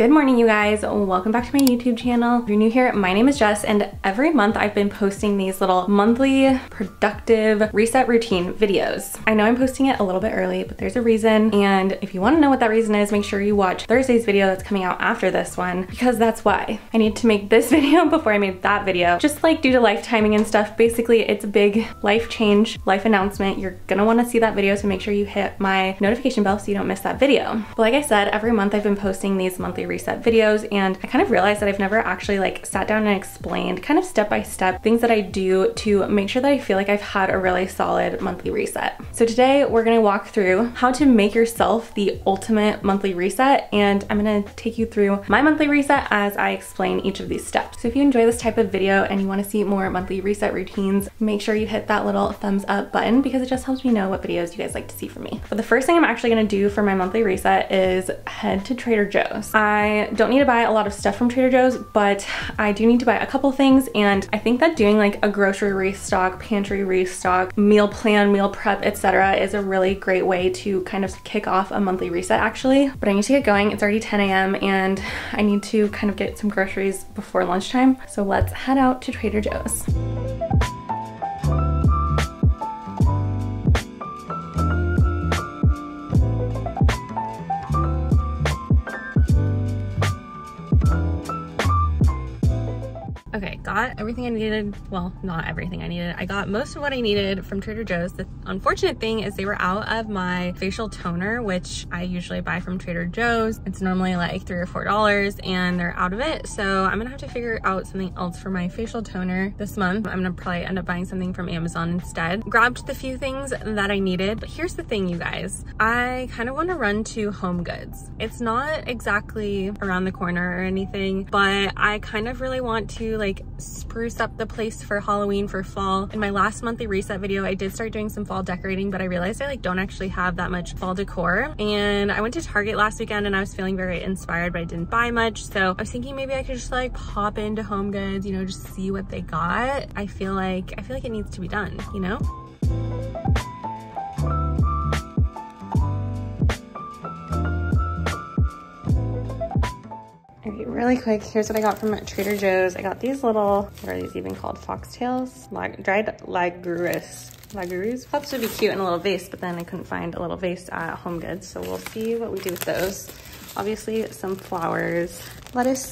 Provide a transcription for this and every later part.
Good morning, you guys. Welcome back to my YouTube channel. If you're new here, my name is Jess, and every month I've been posting these little monthly productive reset routine videos. I know I'm posting it a little bit early, but there's a reason. And if you wanna know what that reason is, make sure you watch Thursday's video that's coming out after this one, because that's why. I need to make this video before I made that video. Just like due to life timing and stuff, basically it's a big life change, life announcement. You're gonna wanna see that video, so make sure you hit my notification bell so you don't miss that video. But like I said, every month I've been posting these monthly reset videos and I kind of realized that I've never actually like sat down and explained kind of step by step things that I do to make sure that I feel like I've had a really solid monthly reset. So today we're gonna walk through how to make yourself the ultimate monthly reset and I'm gonna take you through my monthly reset as I explain each of these steps. So if you enjoy this type of video and you wanna see more monthly reset routines, make sure you hit that little thumbs up button because it just helps me know what videos you guys like to see from me. But the first thing I'm actually gonna do for my monthly reset is head to Trader Joe's. I don't need to buy a lot of stuff from Trader Joe's, but I do need to buy a couple things. And I think that doing like a grocery restock, pantry restock, meal plan, meal prep, etc., is a really great way to kind of kick off a monthly reset actually. But I need to get going. It's already 10 a.m. and I need to kind of get some groceries before lunchtime. So let's head out to Trader Joe's. Got everything I needed. Well, not everything I needed. I got most of what I needed from Trader Joe's. The unfortunate thing is they were out of my facial toner, which I usually buy from Trader Joe's. It's normally like three or four dollars and they're out of it. So I'm gonna have to figure out something else for my facial toner this month. I'm gonna probably end up buying something from Amazon instead. Grabbed the few things that I needed, but here's the thing, you guys. I kind of wanna run to Home Goods. It's not exactly around the corner or anything, but I kind of really want to like spruce up the place for Halloween for fall. In my last monthly reset video, I did start doing some fall decorating, but I realized I like don't actually have that much fall decor. And I went to Target last weekend and I was feeling very inspired, but I didn't buy much. So I was thinking maybe I could just like pop into Home Goods, you know, just see what they got. I feel like, I feel like it needs to be done, you know? Really quick, here's what I got from Trader Joe's. I got these little, what are these even called? Foxtails? Lag dried lagurus. Lagurus? Thought would be cute in a little vase, but then I couldn't find a little vase at Home Goods. So we'll see what we do with those. Obviously some flowers, lettuce,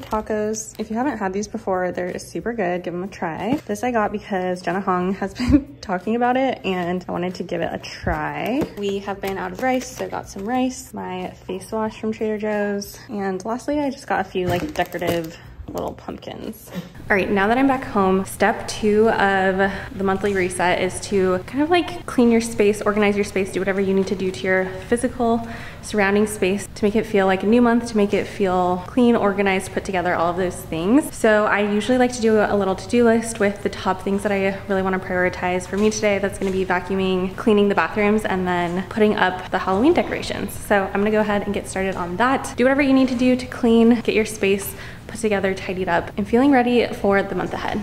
for tacos. If you haven't had these before, they're super good. Give them a try. This I got because Jenna Hong has been talking about it and I wanted to give it a try. We have been out of rice, so I got some rice, my face wash from Trader Joe's, and lastly, I just got a few like decorative little pumpkins. All right, now that I'm back home, step two of the monthly reset is to kind of like clean your space, organize your space, do whatever you need to do to your physical surrounding space to make it feel like a new month, to make it feel clean, organized, put together, all of those things. So I usually like to do a little to-do list with the top things that I really wanna prioritize. For me today, that's gonna be vacuuming, cleaning the bathrooms, and then putting up the Halloween decorations. So I'm gonna go ahead and get started on that. Do whatever you need to do to clean, get your space put together, tidied up, and feeling ready for the month ahead.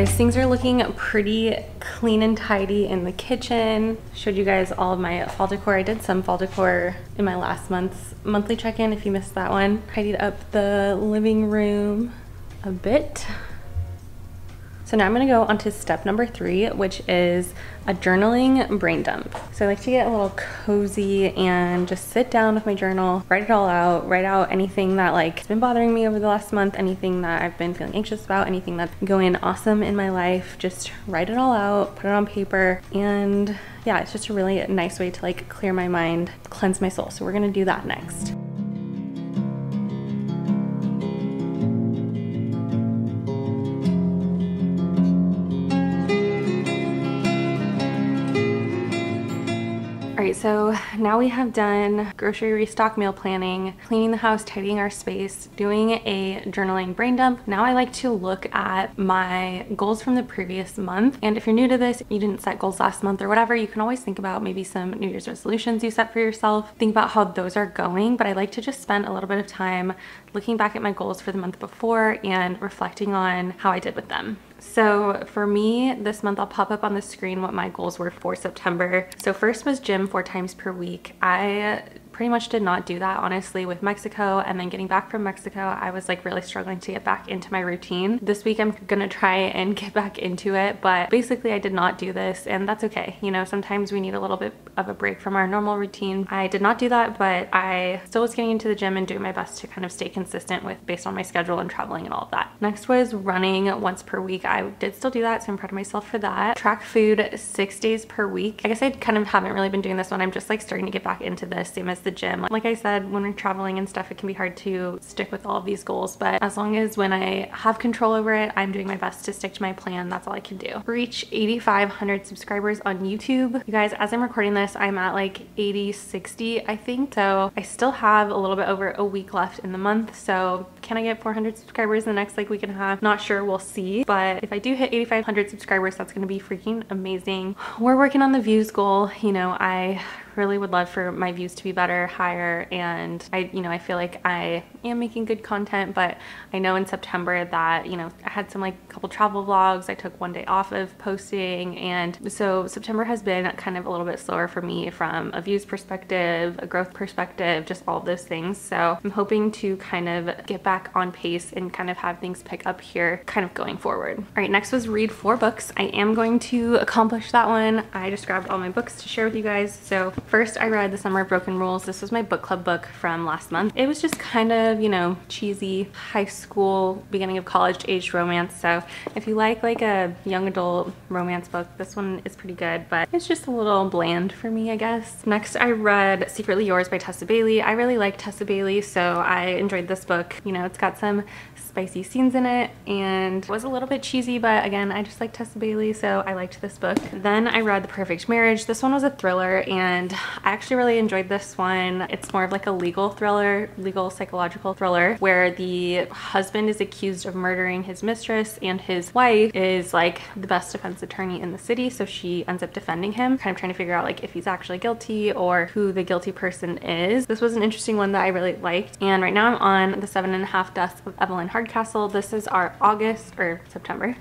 Guys, things are looking pretty clean and tidy in the kitchen. Showed you guys all of my fall decor. I did some fall decor in my last month's monthly check-in if you missed that one. Tidied up the living room a bit. So now I'm gonna go on to step number three, which is a journaling brain dump. So I like to get a little cozy and just sit down with my journal, write it all out, write out anything that like has been bothering me over the last month, anything that I've been feeling anxious about, anything that's going awesome in my life, just write it all out, put it on paper, and yeah, it's just a really nice way to like clear my mind, cleanse my soul. So we're gonna do that next. Right, so now we have done grocery restock meal planning, cleaning the house, tidying our space, doing a journaling brain dump. Now I like to look at my goals from the previous month. And if you're new to this, you didn't set goals last month or whatever, you can always think about maybe some New Year's resolutions you set for yourself. Think about how those are going, but I like to just spend a little bit of time looking back at my goals for the month before and reflecting on how I did with them. So for me, this month I'll pop up on the screen what my goals were for September. So first was gym four times per week. I pretty much did not do that honestly with Mexico and then getting back from Mexico I was like really struggling to get back into my routine. This week I'm gonna try and get back into it but basically I did not do this and that's okay. You know sometimes we need a little bit of a break from our normal routine. I did not do that but I still was getting into the gym and doing my best to kind of stay consistent with based on my schedule and traveling and all of that. Next was running once per week. I did still do that so I'm proud of myself for that. Track food six days per week. I guess I kind of haven't really been doing this one. I'm just like starting to get back into this same as the gym. Like I said, when we're traveling and stuff, it can be hard to stick with all of these goals, but as long as when I have control over it, I'm doing my best to stick to my plan. That's all I can do. Reach 8,500 subscribers on YouTube. You guys, as I'm recording this, I'm at like 80, 60, I think. So I still have a little bit over a week left in the month. So can I get 400 subscribers in the next like week and a half? Not sure, we'll see. But if I do hit 8,500 subscribers, that's gonna be freaking amazing. We're working on the views goal. You know, I really would love for my views to be better, higher, and I, you know, I feel like I am making good content, but I know in September that, you know, I had some like couple travel vlogs. I took one day off of posting, and so September has been kind of a little bit slower for me from a views perspective, a growth perspective, just all those things. So I'm hoping to kind of get back on pace and kind of have things pick up here kind of going forward. All right, next was read four books. I am going to accomplish that one. I just grabbed all my books to share with you guys. So First, I read The Summer of Broken Rules. This was my book club book from last month. It was just kind of, you know, cheesy high school, beginning of college age romance. So if you like like a young adult romance book, this one is pretty good, but it's just a little bland for me, I guess. Next, I read Secretly Yours by Tessa Bailey. I really like Tessa Bailey, so I enjoyed this book. You know, it's got some spicy scenes in it and was a little bit cheesy, but again, I just like Tessa Bailey, so I liked this book. Then I read The Perfect Marriage. This one was a thriller and I actually really enjoyed this one. It's more of like a legal thriller, legal psychological thriller, where the husband is accused of murdering his mistress and his wife is like the best defense attorney in the city, so she ends up defending him, kind of trying to figure out like if he's actually guilty or who the guilty person is. This was an interesting one that I really liked, and right now I'm on The Seven and a Half Deaths of Evelyn Hardcastle. This is our August or September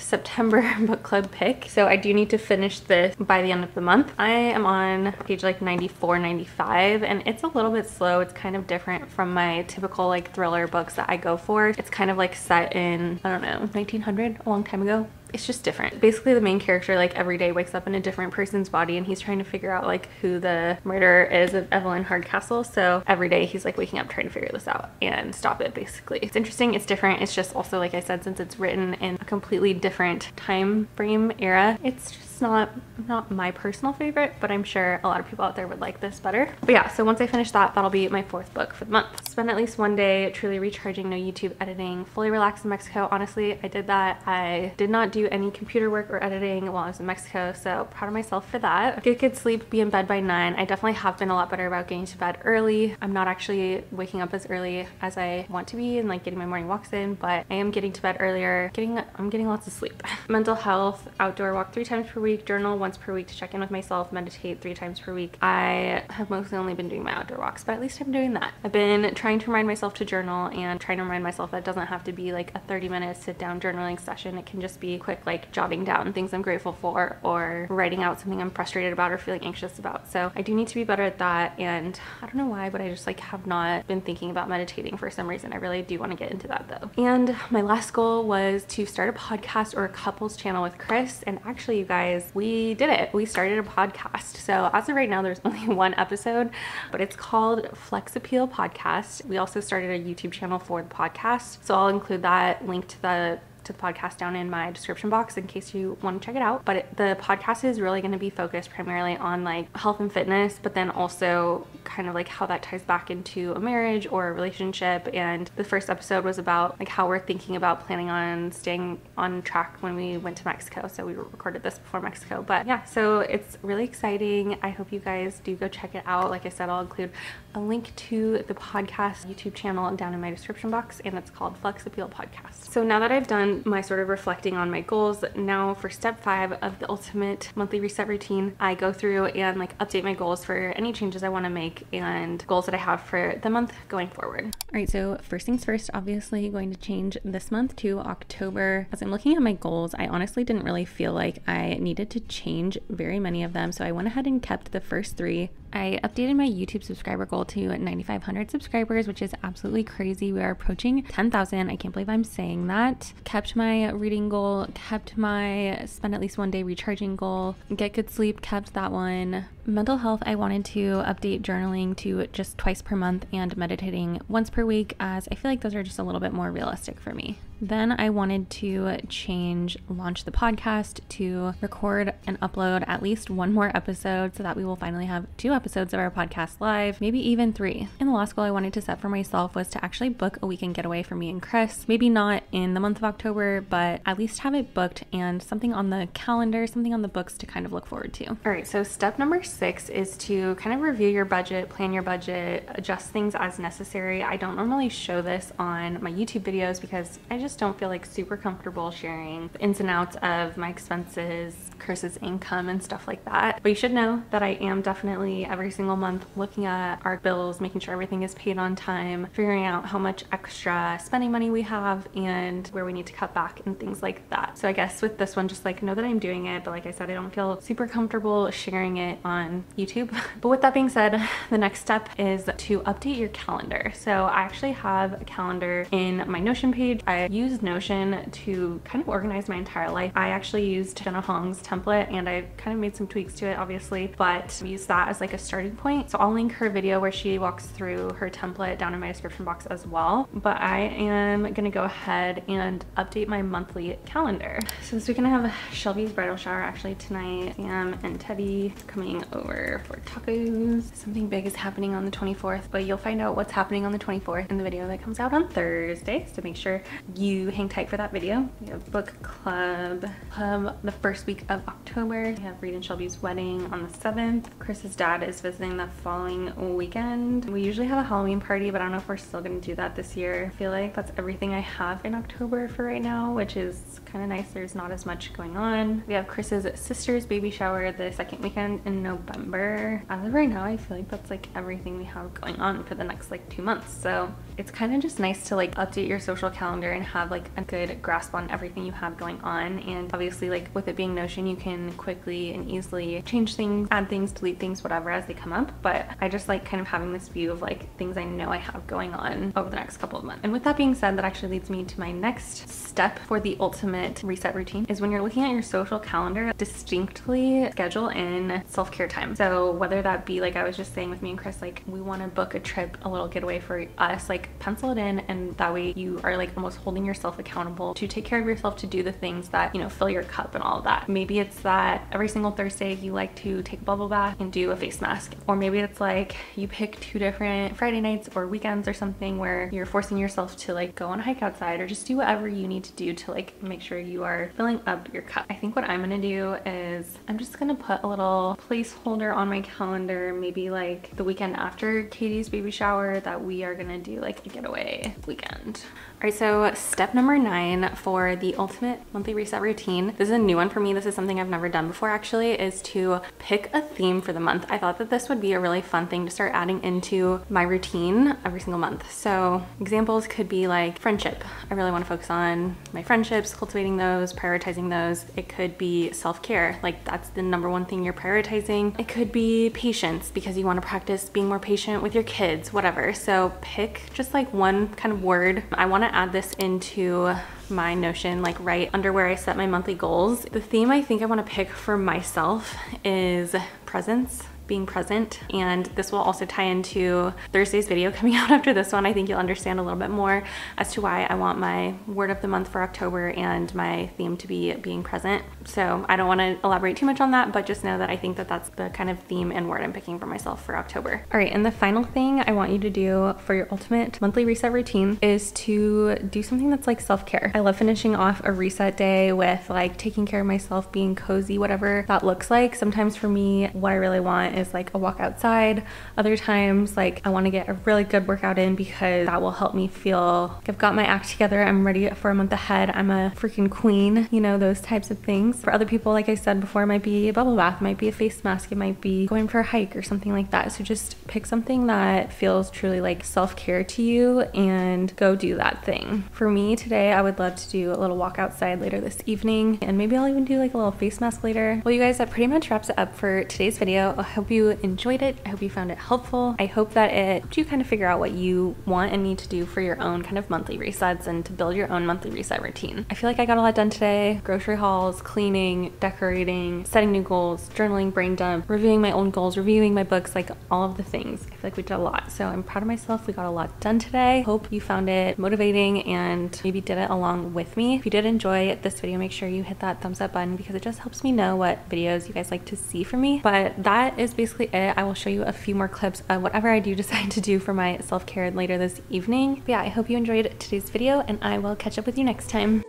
September book club pick. So I do need to finish this by the end of the month. I am on page like 94, 95 and it's a little bit slow. It's kind of different from my typical like thriller books that I go for. It's kind of like set in, I don't know, 1900, a long time ago it's just different. Basically the main character like every day wakes up in a different person's body and he's trying to figure out like who the murderer is of Evelyn Hardcastle. So every day he's like waking up trying to figure this out and stop it basically. It's interesting, it's different. It's just also like I said, since it's written in a completely different time frame era. It's just not not my personal favorite, but I'm sure a lot of people out there would like this better. But yeah, so once I finish that, that'll be my fourth book for the month. Spend at least one day truly recharging, no YouTube editing, fully relaxed in Mexico. Honestly, I did that. I did not do any computer work or editing while I was in Mexico, so proud of myself for that. Get good sleep, be in bed by nine. I definitely have been a lot better about getting to bed early. I'm not actually waking up as early as I want to be and like getting my morning walks in, but I am getting to bed earlier. Getting, I'm getting lots of sleep. Mental health, outdoor walk three times per week week, journal once per week to check in with myself, meditate three times per week. I have mostly only been doing my outdoor walks, but at least I'm doing that. I've been trying to remind myself to journal and trying to remind myself that it doesn't have to be like a 30 minute sit down journaling session. It can just be quick, like jotting down things I'm grateful for or writing out something I'm frustrated about or feeling anxious about. So I do need to be better at that. And I don't know why, but I just like have not been thinking about meditating for some reason. I really do want to get into that though. And my last goal was to start a podcast or a couples channel with Chris. And actually, you guys, we did it. We started a podcast. So as of right now, there's only one episode, but it's called Flex Appeal Podcast. We also started a YouTube channel for the podcast. So I'll include that link to the to the podcast down in my description box in case you want to check it out. But it, the podcast is really going to be focused primarily on like health and fitness, but then also kind of like how that ties back into a marriage or a relationship. And the first episode was about like how we're thinking about planning on staying on track when we went to Mexico. So we recorded this before Mexico. But yeah, so it's really exciting. I hope you guys do go check it out. Like I said, I'll include a link to the podcast YouTube channel down in my description box, and it's called Flex Appeal Podcast. So now that I've done my sort of reflecting on my goals. Now for step five of the ultimate monthly reset routine, I go through and like update my goals for any changes I want to make and goals that I have for the month going forward. All right, so first things first, obviously going to change this month to October. As I'm looking at my goals, I honestly didn't really feel like I needed to change very many of them. So I went ahead and kept the first three I updated my YouTube subscriber goal to 9,500 subscribers, which is absolutely crazy. We are approaching 10,000. I can't believe I'm saying that. Kept my reading goal, kept my spend at least one day recharging goal, get good sleep, kept that one. Mental health, I wanted to update journaling to just twice per month and meditating once per week, as I feel like those are just a little bit more realistic for me. Then I wanted to change, launch the podcast to record and upload at least one more episode so that we will finally have two episodes of our podcast live, maybe even three. And the last goal I wanted to set for myself was to actually book a weekend getaway for me and Chris. Maybe not in the month of October, but at least have it booked and something on the calendar, something on the books to kind of look forward to. All right, so step number six is to kind of review your budget, plan your budget, adjust things as necessary. I don't normally show this on my YouTube videos because I just don't feel like super comfortable sharing the ins and outs of my expenses, Chris's income, and stuff like that. But you should know that I am definitely every single month looking at our bills, making sure everything is paid on time, figuring out how much extra spending money we have and where we need to cut back and things like that. So I guess with this one, just like know that I'm doing it, but like I said, I don't feel super comfortable sharing it on YouTube. but with that being said, the next step is to update your calendar. So I actually have a calendar in my Notion page. I used Notion to kind of organize my entire life. I actually used Jenna Hong's template and I kind of made some tweaks to it obviously, but use that as like a starting point. So I'll link her video where she walks through her template down in my description box as well. But I am gonna go ahead and update my monthly calendar. So this weekend I have Shelby's bridal shower actually tonight. Sam and Teddy coming over for tacos. Something big is happening on the 24th, but you'll find out what's happening on the 24th in the video that comes out on Thursday. So make sure you hang tight for that video. We have book club, club the first week of October. We have Reed and Shelby's wedding on the 7th. Chris's dad is visiting the following weekend. We usually have a Halloween party, but I don't know if we're still gonna do that this year. I feel like that's everything I have in October for right now, which is kind of nice. There's not as much going on. We have Chris's sister's baby shower the second weekend in November. As of right now, I feel like that's like everything we have going on for the next like two months. So it's kind of just nice to like update your social calendar and have like a good grasp on everything you have going on. And obviously like with it being Notion, you can quickly and easily change things, add things, delete things, whatever as they come up. But I just like kind of having this view of like things I know I have going on over the next couple of months. And with that being said, that actually leads me to my next step for the ultimate reset routine is when you're looking at your social calendar, distinctly schedule in self-care time. So whether that be like I was just saying with me and Chris, like we want to book a trip, a little getaway for us, like pencil it in and that way you are like almost holding yourself accountable to take care of yourself to do the things that, you know, fill your cup and all of that. Maybe it's that every single Thursday you like to take a bubble bath and do a face mask mask. Or maybe it's like you pick two different Friday nights or weekends or something where you're forcing yourself to like go on a hike outside or just do whatever you need to do to like make sure you are filling up your cup. I think what I'm gonna do is I'm just gonna put a little placeholder on my calendar, maybe like the weekend after Katie's baby shower that we are gonna do like a getaway weekend. All right, so step number nine for the ultimate monthly reset routine. This is a new one for me. This is something I've never done before actually, is to pick a theme for the month. I thought that this would be a really fun thing to start adding into my routine every single month. So examples could be like friendship. I really wanna focus on my friendships, cultivating those, prioritizing those. It could be self-care, like that's the number one thing you're prioritizing. It could be patience because you wanna practice being more patient with your kids, whatever. So pick just like one kind of word. I wanna add this into my Notion, like right under where I set my monthly goals. The theme I think I wanna pick for myself is presence being present. And this will also tie into Thursday's video coming out after this one. I think you'll understand a little bit more as to why I want my word of the month for October and my theme to be being present. So I don't want to elaborate too much on that, but just know that I think that that's the kind of theme and word I'm picking for myself for October. All right, and the final thing I want you to do for your ultimate monthly reset routine is to do something that's like self-care. I love finishing off a reset day with like taking care of myself, being cozy, whatever that looks like. Sometimes for me, what I really want is like a walk outside. Other times, like I want to get a really good workout in because that will help me feel like I've got my act together. I'm ready for a month ahead. I'm a freaking queen, you know, those types of things. For other people, like I said before, it might be a bubble bath, might be a face mask, it might be going for a hike or something like that. So just pick something that feels truly like self care to you and go do that thing. For me today, I would love to do a little walk outside later this evening and maybe I'll even do like a little face mask later. Well, you guys, that pretty much wraps it up for today's video. I hope you enjoyed it. I hope you found it helpful. I hope that it helped you kind of figure out what you want and need to do for your own kind of monthly resets and to build your own monthly reset routine. I feel like I got a lot done today. Grocery hauls, cleaning, decorating, setting new goals, journaling, brain dump, reviewing my own goals, reviewing my books, like all of the things. I feel like we did a lot. So I'm proud of myself. We got a lot done today. Hope you found it motivating and maybe did it along with me. If you did enjoy this video, make sure you hit that thumbs up button because it just helps me know what videos you guys like to see from me. But that is basically it. I will show you a few more clips of whatever I do decide to do for my self-care later this evening. But yeah, I hope you enjoyed today's video and I will catch up with you next time.